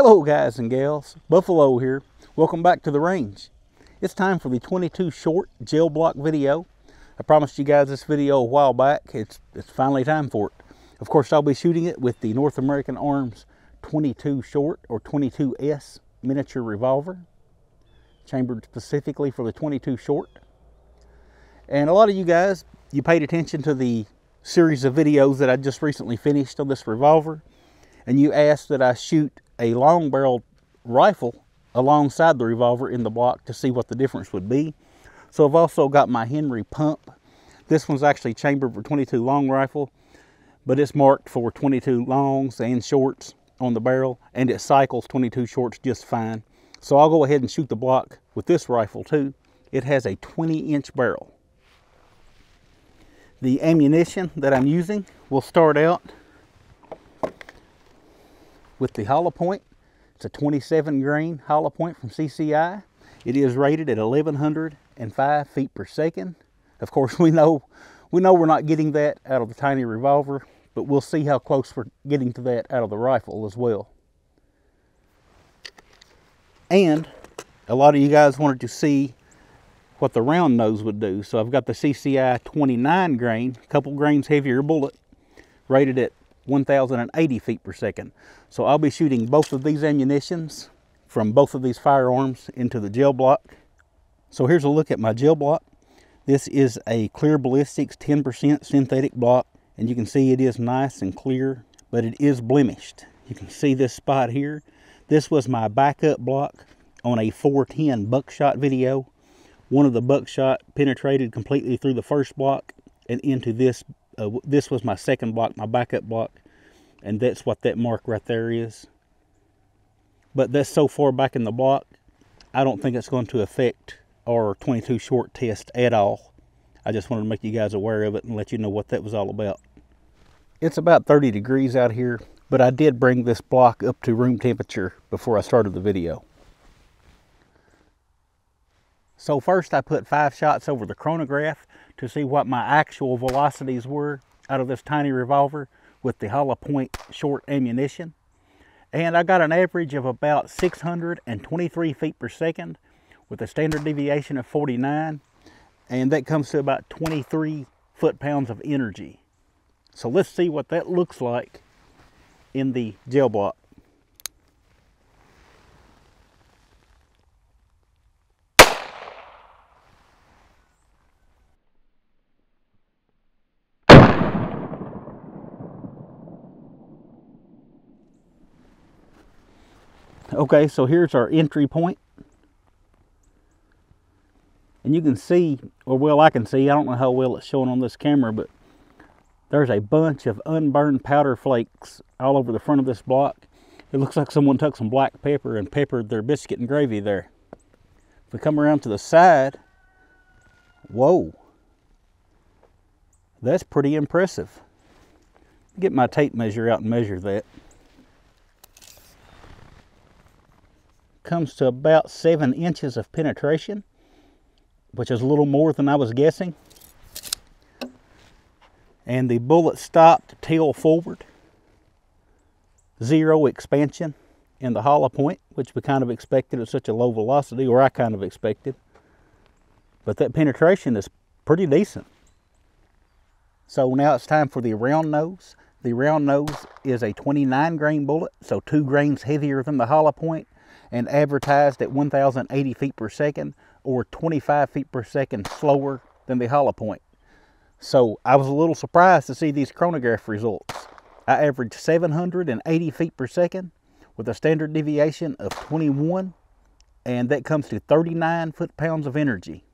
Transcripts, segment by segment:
Hello guys and gals, Buffalo here. Welcome back to the range. It's time for the 22 short gel block video. I promised you guys this video a while back. It's, it's finally time for it. Of course, I'll be shooting it with the North American Arms 22 short or 22S miniature revolver, chambered specifically for the 22 short. And a lot of you guys, you paid attention to the series of videos that I just recently finished on this revolver, and you asked that I shoot a long barreled rifle alongside the revolver in the block to see what the difference would be. So I've also got my Henry pump. This one's actually chambered for 22 long rifle, but it's marked for 22 longs and shorts on the barrel, and it cycles 22 shorts just fine. So I'll go ahead and shoot the block with this rifle too. It has a 20 inch barrel. The ammunition that I'm using will start out with the hollow point. It's a 27 grain hollow point from CCI. It is rated at 1105 feet per second. Of course, we know we know we're not getting that out of the tiny revolver, but we'll see how close we're getting to that out of the rifle as well. And a lot of you guys wanted to see what the round nose would do. So I've got the CCI 29 grain, a couple grains heavier bullet, rated at 1,080 feet per second. So I'll be shooting both of these ammunitions from both of these firearms into the gel block. So here's a look at my gel block. This is a Clear Ballistics 10% synthetic block, and you can see it is nice and clear, but it is blemished. You can see this spot here. This was my backup block on a 410 buckshot video. One of the buckshot penetrated completely through the first block and into this uh, this was my second block, my backup block, and that's what that mark right there is. But that's so far back in the block, I don't think it's going to affect our 22 short test at all. I just wanted to make you guys aware of it and let you know what that was all about. It's about 30 degrees out here, but I did bring this block up to room temperature before I started the video. So first I put five shots over the chronograph to see what my actual velocities were out of this tiny revolver with the hollow point short ammunition. And I got an average of about 623 feet per second with a standard deviation of 49. And that comes to about 23 foot-pounds of energy. So let's see what that looks like in the gel block. Okay, so here's our entry point. And you can see, or well I can see, I don't know how well it's showing on this camera, but there's a bunch of unburned powder flakes all over the front of this block. It looks like someone took some black pepper and peppered their biscuit and gravy there. If we come around to the side, whoa, that's pretty impressive. Get my tape measure out and measure that. Comes to about seven inches of penetration, which is a little more than I was guessing. And the bullet stopped tail forward. Zero expansion in the hollow point, which we kind of expected at such a low velocity, or I kind of expected. But that penetration is pretty decent. So now it's time for the round nose. The round nose is a 29 grain bullet, so two grains heavier than the hollow point and advertised at 1,080 feet per second or 25 feet per second slower than the hollow point. So I was a little surprised to see these chronograph results. I averaged 780 feet per second with a standard deviation of 21 and that comes to 39 foot-pounds of energy.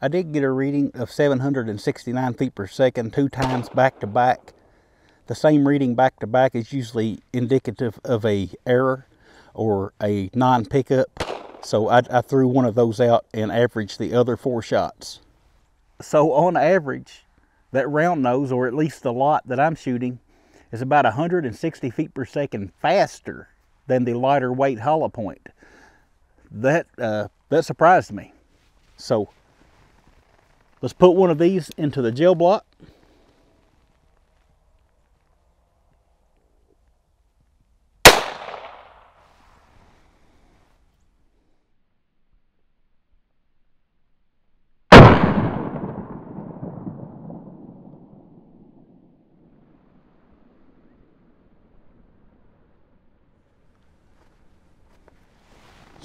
I did get a reading of 769 feet per second two times back to back. The same reading back to back is usually indicative of a error or a non-pickup. So I, I threw one of those out and averaged the other four shots. So on average, that round nose, or at least the lot that I'm shooting, is about 160 feet per second faster than the lighter weight hollow point. That, uh, that surprised me. So let's put one of these into the gel block.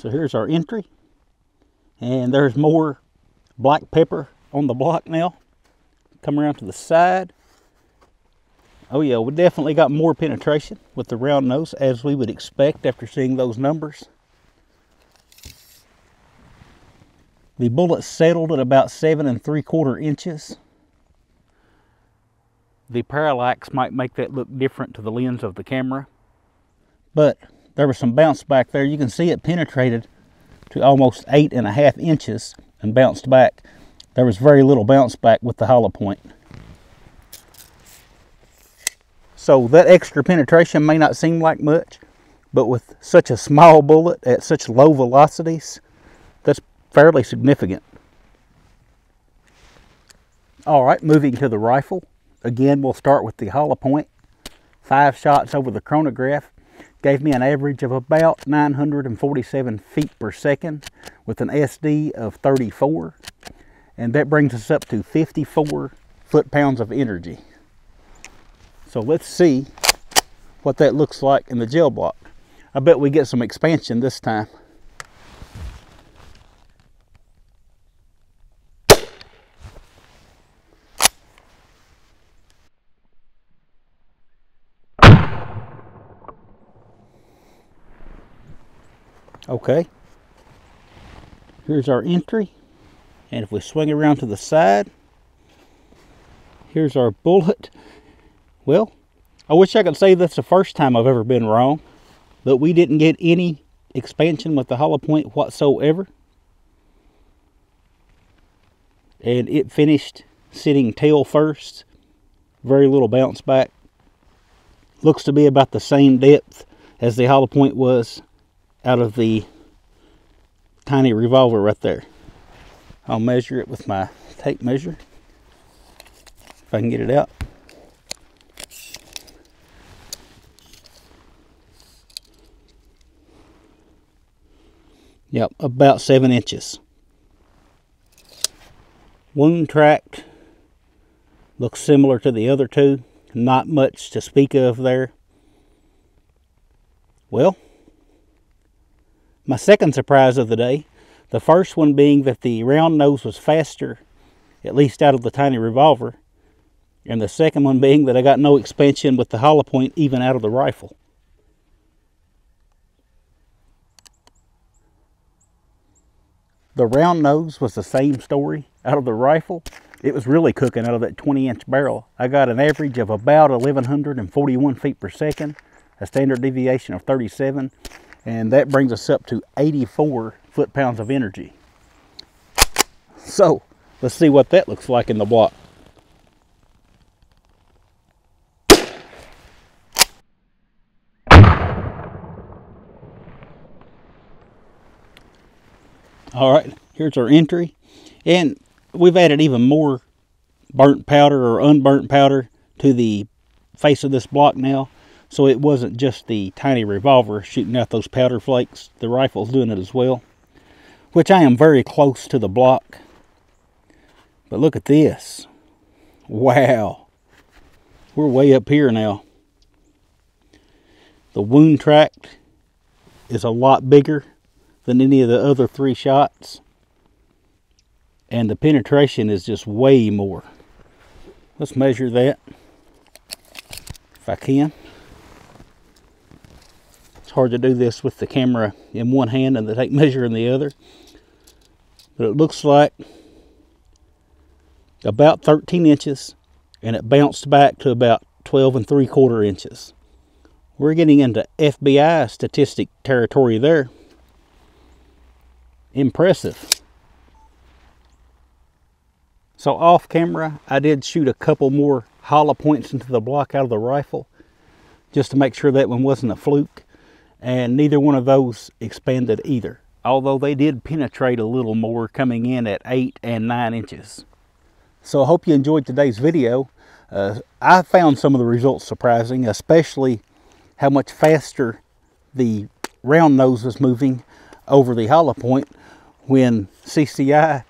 So here's our entry. And there's more black pepper on the block now. Come around to the side. Oh yeah, we definitely got more penetration with the round nose as we would expect after seeing those numbers. The bullet settled at about seven and three quarter inches. The parallax might make that look different to the lens of the camera. But there was some bounce back there. You can see it penetrated to almost eight and a half inches and bounced back. There was very little bounce back with the hollow point. So that extra penetration may not seem like much, but with such a small bullet at such low velocities, that's fairly significant. All right, moving to the rifle. Again, we'll start with the hollow point. Five shots over the chronograph gave me an average of about 947 feet per second with an SD of 34. And that brings us up to 54 foot-pounds of energy. So let's see what that looks like in the gel block. I bet we get some expansion this time. Okay. Here's our entry. And if we swing around to the side, here's our bullet. Well, I wish I could say that's the first time I've ever been wrong, but we didn't get any expansion with the hollow point whatsoever. And it finished sitting tail first. Very little bounce back. Looks to be about the same depth as the hollow point was out of the tiny revolver right there. I'll measure it with my tape measure if I can get it out. Yep, about seven inches. Wound tract looks similar to the other two. Not much to speak of there. Well, my second surprise of the day, the first one being that the round nose was faster, at least out of the tiny revolver, and the second one being that I got no expansion with the hollow point even out of the rifle. The round nose was the same story out of the rifle. It was really cooking out of that 20 inch barrel. I got an average of about 1141 feet per second, a standard deviation of 37, and that brings us up to 84 foot-pounds of energy. So, let's see what that looks like in the block. All right, here's our entry. And we've added even more burnt powder or unburnt powder to the face of this block now. So it wasn't just the tiny revolver shooting out those powder flakes. The rifle's doing it as well. Which I am very close to the block. But look at this. Wow. We're way up here now. The wound tract is a lot bigger than any of the other three shots. And the penetration is just way more. Let's measure that if I can hard to do this with the camera in one hand and the tape measure in the other. But it looks like about 13 inches and it bounced back to about 12 and 3 quarter inches. We're getting into FBI statistic territory there. Impressive. So off camera, I did shoot a couple more hollow points into the block out of the rifle just to make sure that one wasn't a fluke and neither one of those expanded either, although they did penetrate a little more coming in at 8 and 9 inches. So I hope you enjoyed today's video. Uh, I found some of the results surprising, especially how much faster the round nose was moving over the hollow point when CCI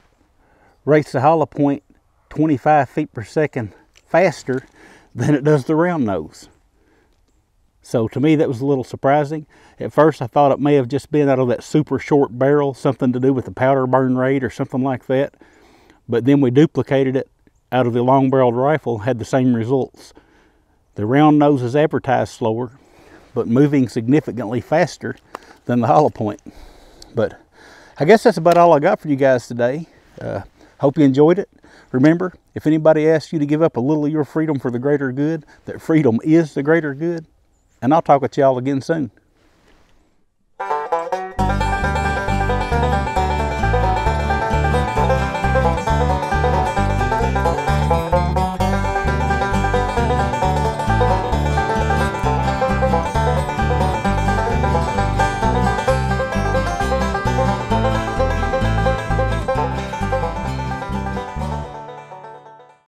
rates the hollow point 25 feet per second faster than it does the round nose. So to me, that was a little surprising. At first, I thought it may have just been out of that super short barrel, something to do with the powder burn rate or something like that. But then we duplicated it out of the long barreled rifle, had the same results. The round nose is advertised slower, but moving significantly faster than the hollow point. But I guess that's about all I got for you guys today. Uh, hope you enjoyed it. Remember, if anybody asks you to give up a little of your freedom for the greater good, that freedom is the greater good. And I'll talk with y'all again soon.